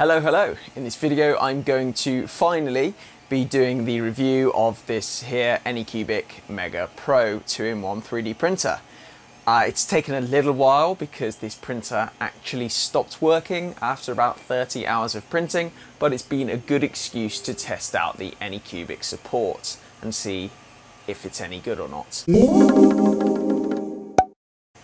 Hello, hello. In this video, I'm going to finally be doing the review of this here Anycubic Mega Pro 2-in-1 3D printer. Uh, it's taken a little while because this printer actually stopped working after about 30 hours of printing, but it's been a good excuse to test out the Anycubic support and see if it's any good or not.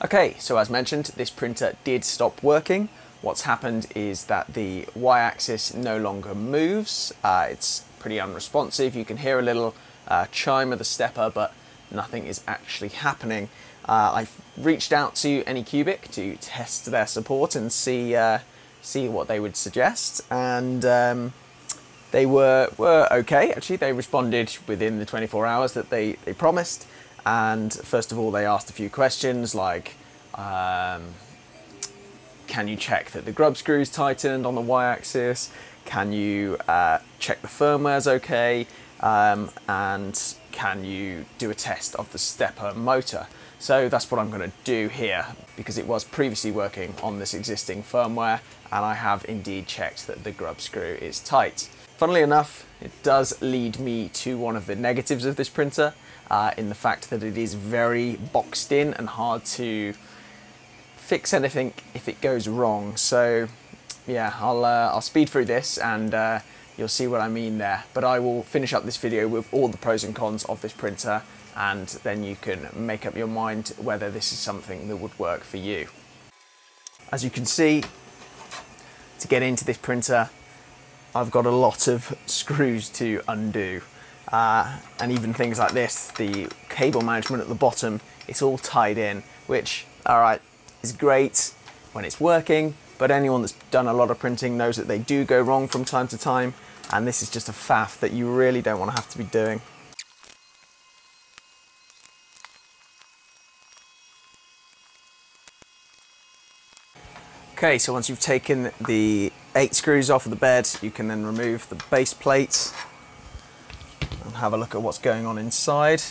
Okay, so as mentioned, this printer did stop working. What's happened is that the y-axis no longer moves. Uh, it's pretty unresponsive. You can hear a little uh, chime of the stepper, but nothing is actually happening. Uh, I've reached out to Anycubic to test their support and see uh, see what they would suggest, and um, they were were okay. Actually, they responded within the 24 hours that they they promised. And first of all, they asked a few questions like. Um, can you check that the grub screw is tightened on the y-axis? Can you uh, check the firmware's okay? Um, and can you do a test of the stepper motor? So that's what I'm going to do here because it was previously working on this existing firmware and I have indeed checked that the grub screw is tight. Funnily enough, it does lead me to one of the negatives of this printer uh, in the fact that it is very boxed in and hard to fix anything if it goes wrong. So yeah, I'll, uh, I'll speed through this and uh, you'll see what I mean there. But I will finish up this video with all the pros and cons of this printer and then you can make up your mind whether this is something that would work for you. As you can see, to get into this printer, I've got a lot of screws to undo. Uh, and even things like this, the cable management at the bottom, it's all tied in, which, all right, is great when it's working, but anyone that's done a lot of printing knows that they do go wrong from time to time, and this is just a faff that you really don't want to have to be doing. Okay, so once you've taken the eight screws off of the bed, you can then remove the base plate and have a look at what's going on inside.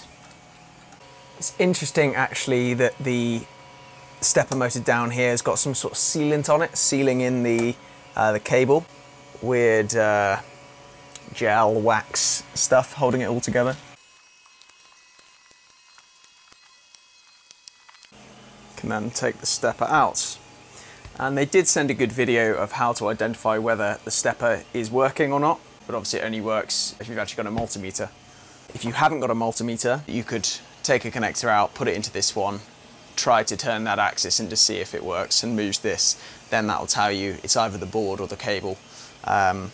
It's interesting actually that the stepper motor down here has got some sort of sealant on it, sealing in the, uh, the cable. Weird uh, gel wax stuff holding it all together. Can then take the stepper out. And they did send a good video of how to identify whether the stepper is working or not, but obviously it only works if you've actually got a multimeter. If you haven't got a multimeter, you could take a connector out, put it into this one, try to turn that axis and just see if it works and moves this, then that will tell you it's either the board or the cable. Um,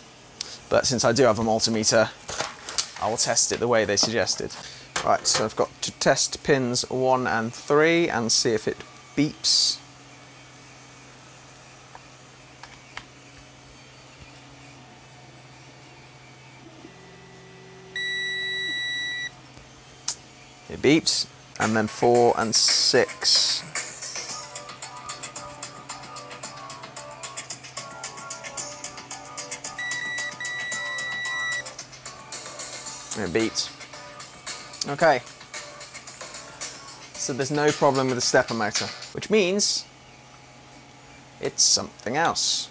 but since I do have a multimeter, I will test it the way they suggested. Right, so I've got to test pins one and three and see if it beeps. It beeps, and then four and six. It beats. Okay. So there's no problem with the stepper motor, which means it's something else.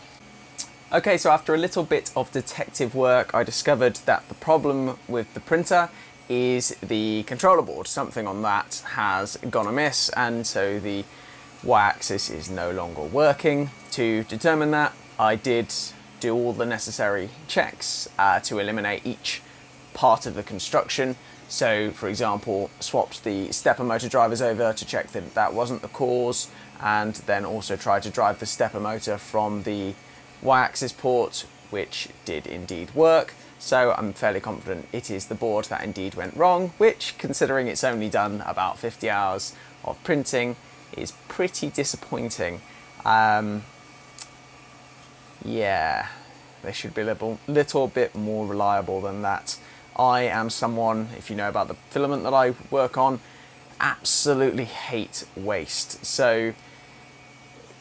Okay, so after a little bit of detective work, I discovered that the problem with the printer is the controller board. Something on that has gone amiss and so the y-axis is no longer working. To determine that, I did do all the necessary checks uh, to eliminate each part of the construction. So, for example, swapped the stepper motor drivers over to check that that wasn't the cause, and then also tried to drive the stepper motor from the y-axis port, which did indeed work. So I'm fairly confident it is the board that indeed went wrong, which, considering it's only done about 50 hours of printing, is pretty disappointing. Um, yeah, they should be a little, little bit more reliable than that. I am someone, if you know about the filament that I work on, absolutely hate waste. So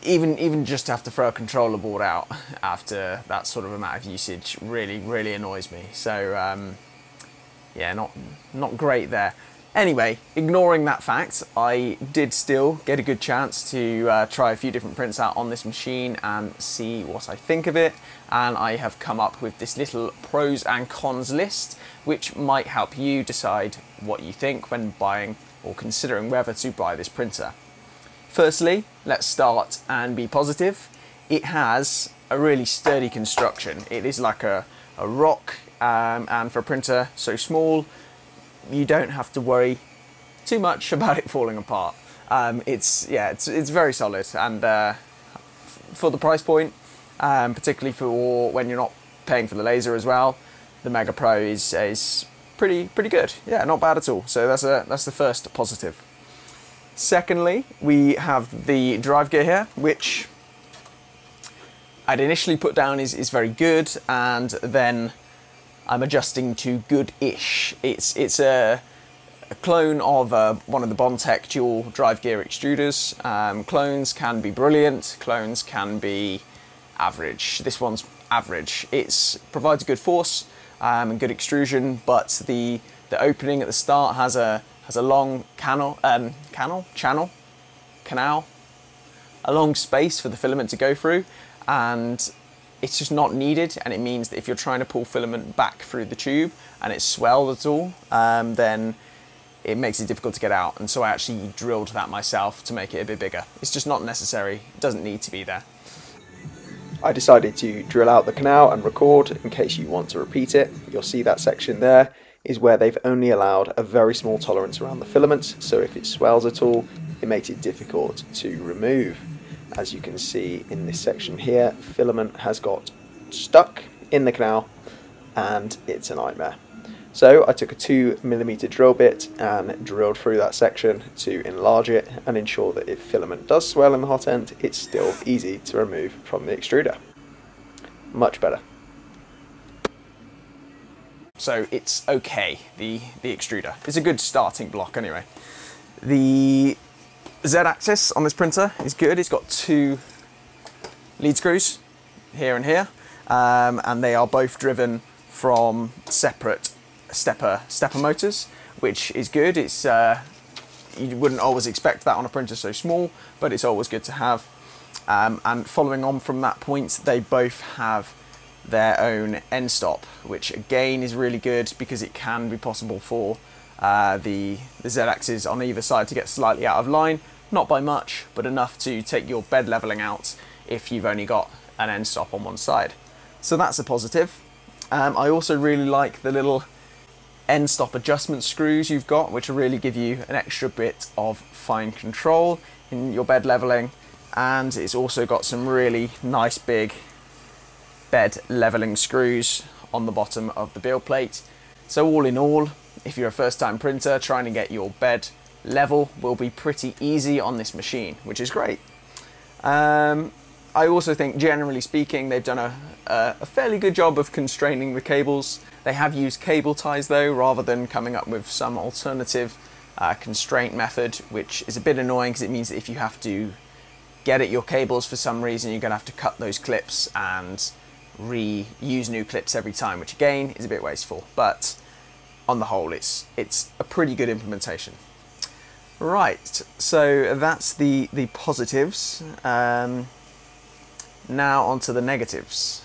even even just to have to throw a controller board out after that sort of amount of usage really really annoys me. So um, yeah, not not great there. Anyway, ignoring that fact, I did still get a good chance to uh, try a few different prints out on this machine and see what I think of it. And I have come up with this little pros and cons list, which might help you decide what you think when buying or considering whether to buy this printer. Firstly, let's start and be positive. It has a really sturdy construction. It is like a, a rock, um, and for a printer so small, you don't have to worry too much about it falling apart. Um, it's yeah, it's it's very solid, and uh, for the price point, um, particularly for when you're not paying for the laser as well, the Mega Pro is is pretty pretty good. Yeah, not bad at all. So that's a that's the first positive. Secondly, we have the drive gear here, which I'd initially put down is, is very good, and then I'm adjusting to good-ish. It's it's a, a clone of uh, one of the Bondtech dual drive gear extruders. Um, clones can be brilliant. Clones can be average. This one's average. It provides a good force um, and good extrusion, but the the opening at the start has a has a long canal, um, canal, channel, canal, a long space for the filament to go through, and it's just not needed and it means that if you're trying to pull filament back through the tube and it's swelled at all, um, then it makes it difficult to get out. And so I actually drilled that myself to make it a bit bigger. It's just not necessary, it doesn't need to be there. I decided to drill out the canal and record in case you want to repeat it. You'll see that section there is where they've only allowed a very small tolerance around the filaments, so if it swells at all, it makes it difficult to remove as you can see in this section here, filament has got stuck in the canal and it's a nightmare. So I took a 2mm drill bit and drilled through that section to enlarge it and ensure that if filament does swell in the hot end, it's still easy to remove from the extruder. Much better. So it's okay, the, the extruder. It's a good starting block anyway. The Z-axis on this printer is good. It's got two lead screws here and here, um, and they are both driven from separate stepper stepper motors, which is good. It's uh, you wouldn't always expect that on a printer so small, but it's always good to have. Um, and following on from that point, they both have their own end stop, which again is really good because it can be possible for uh, the, the Z-axis on either side to get slightly out of line, not by much, but enough to take your bed leveling out if you've only got an end stop on one side. So that's a positive. Um, I also really like the little end stop adjustment screws you've got, which will really give you an extra bit of fine control in your bed leveling. And it's also got some really nice big bed leveling screws on the bottom of the build plate. So all in all, if you're a first time printer trying to get your bed level will be pretty easy on this machine, which is great. Um, I also think, generally speaking, they've done a, a, fairly good job of constraining the cables. They have used cable ties though, rather than coming up with some alternative uh, constraint method, which is a bit annoying because it means that if you have to get at your cables for some reason, you're going to have to cut those clips and reuse new clips every time, which again is a bit wasteful. But on the whole, it's, it's a pretty good implementation. Right, so that's the, the positives. Um, now onto the negatives.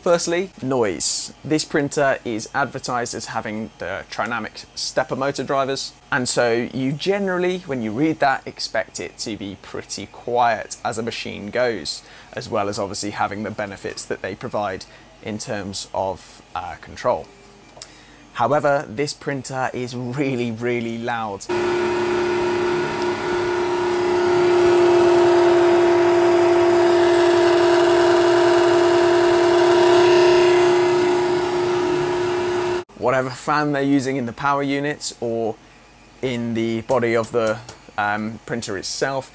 Firstly, noise. This printer is advertised as having the Trinamic stepper motor drivers, and so you generally, when you read that, expect it to be pretty quiet as a machine goes, as well as obviously having the benefits that they provide in terms of uh, control. However, this printer is really, really loud. Whatever fan they're using in the power units or in the body of the um, printer itself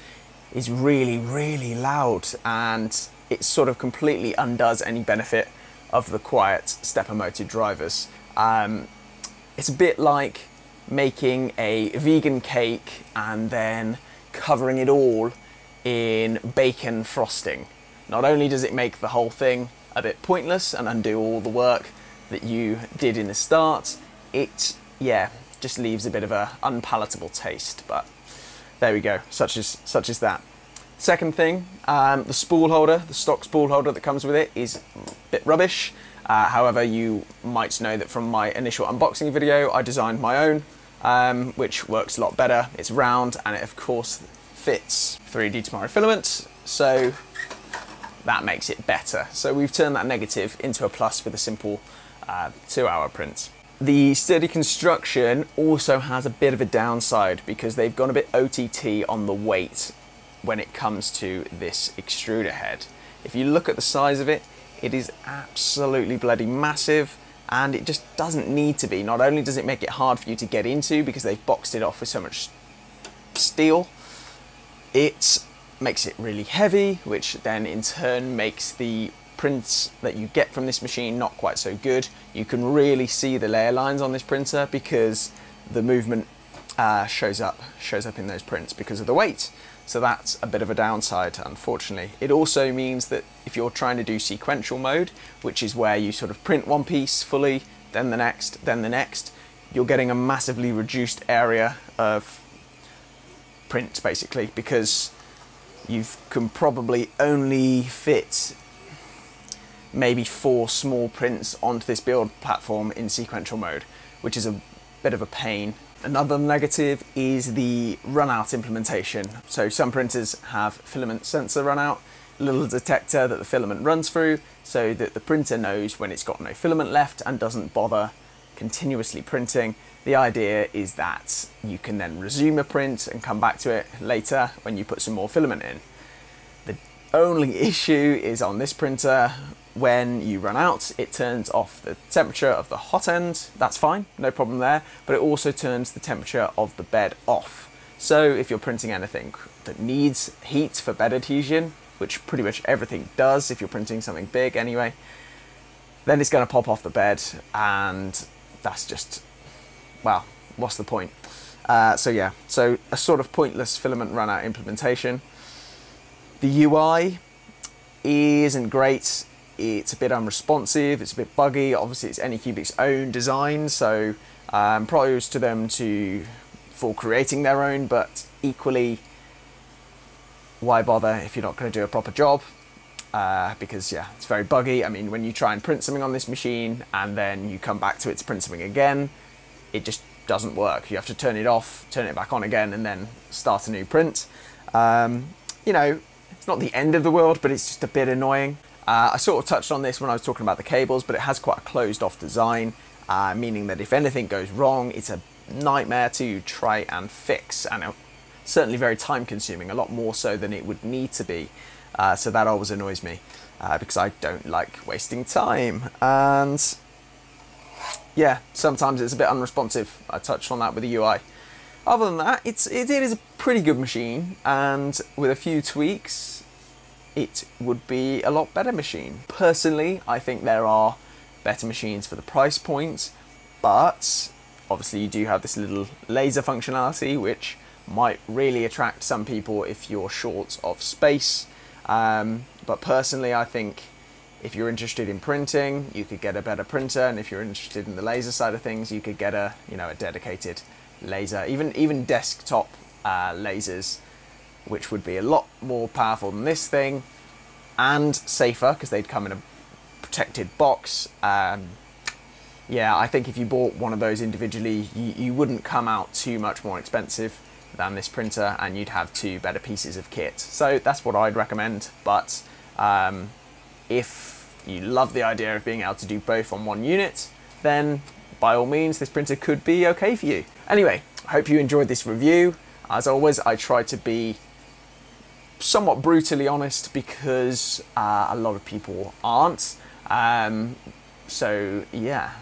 is really, really loud and it sort of completely undoes any benefit of the quiet stepper motor drivers. Um, it's a bit like making a vegan cake and then covering it all in bacon frosting. Not only does it make the whole thing a bit pointless and undo all the work that you did in the start, it, yeah, just leaves a bit of a unpalatable taste. But there we go. Such as such as that. Second thing, um, the spool holder, the stock spool holder that comes with it is a bit rubbish. Uh, however, you might know that from my initial unboxing video, I designed my own, um, which works a lot better. It's round and it of course fits 3D Tomorrow filament, so that makes it better. So we've turned that negative into a plus with a simple uh, two hour prints. The sturdy construction also has a bit of a downside because they've gone a bit OTT on the weight when it comes to this extruder head. If you look at the size of it, it is absolutely bloody massive and it just doesn't need to be. Not only does it make it hard for you to get into because they've boxed it off with so much steel, it makes it really heavy, which then in turn makes the prints that you get from this machine not quite so good. You can really see the layer lines on this printer because the movement uh, shows up shows up in those prints because of the weight. So that's a bit of a downside, unfortunately. It also means that if you're trying to do sequential mode, which is where you sort of print one piece fully, then the next, then the next, you're getting a massively reduced area of print basically because you can probably only fit maybe four small prints onto this build platform in sequential mode, which is a bit of a pain Another negative is the runout implementation. So some printers have filament sensor runout, little detector that the filament runs through so that the printer knows when it's got no filament left and doesn't bother continuously printing. The idea is that you can then resume a print and come back to it later when you put some more filament in. The only issue is on this printer when you run out, it turns off the temperature of the hot end. That's fine, no problem there. But it also turns the temperature of the bed off. So if you're printing anything that needs heat for bed adhesion, which pretty much everything does if you're printing something big anyway, then it's going to pop off the bed and that's just, well, what's the point? Uh, so yeah, so a sort of pointless filament runout implementation. The UI isn't great it's a bit unresponsive, it's a bit buggy. Obviously, it's Anycubic's own design, so um, pros to them to for creating their own, but equally, why bother if you're not going to do a proper job? Uh, because yeah, it's very buggy. I mean, when you try and print something on this machine and then you come back to it to print something again, it just doesn't work. You have to turn it off, turn it back on again, and then start a new print. Um, you know, it's not the end of the world, but it's just a bit annoying. Uh, I sort of touched on this when I was talking about the cables, but it has quite a closed off design, uh, meaning that if anything goes wrong, it's a nightmare to try and fix, and certainly very time consuming, a lot more so than it would need to be. Uh, so that always annoys me uh, because I don't like wasting time. And yeah, sometimes it's a bit unresponsive. I touched on that with the UI. Other than that, it's it, it is a pretty good machine, and with a few tweaks, it would be a lot better machine. Personally, I think there are better machines for the price point, but obviously you do have this little laser functionality which might really attract some people if you're short of space. Um, but personally, I think if you're interested in printing, you could get a better printer, and if you're interested in the laser side of things, you could get a you know a dedicated laser. Even even desktop uh, lasers which would be a lot more powerful than this thing and safer because they'd come in a protected box. Um, yeah, I think if you bought one of those individually, you, you wouldn't come out too much more expensive than this printer and you'd have two better pieces of kit. So that's what I'd recommend. But um, if you love the idea of being able to do both on one unit, then by all means, this printer could be okay for you. Anyway, I hope you enjoyed this review. As always, I try to be somewhat brutally honest because uh, a lot of people aren't. Um, so yeah,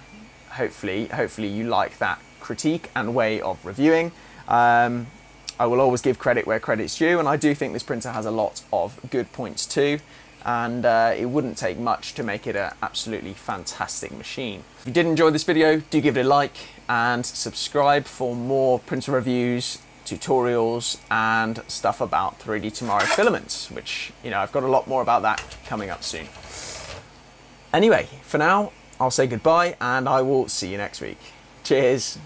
hopefully, hopefully you like that critique and way of reviewing. Um, I will always give credit where credit's due, and I do think this printer has a lot of good points too. And uh, it wouldn't take much to make it an absolutely fantastic machine. If you did enjoy this video, do give it a like and subscribe for more printer reviews tutorials and stuff about 3D Tomorrow filaments, which, you know, I've got a lot more about that coming up soon. Anyway, for now, I'll say goodbye and I will see you next week. Cheers.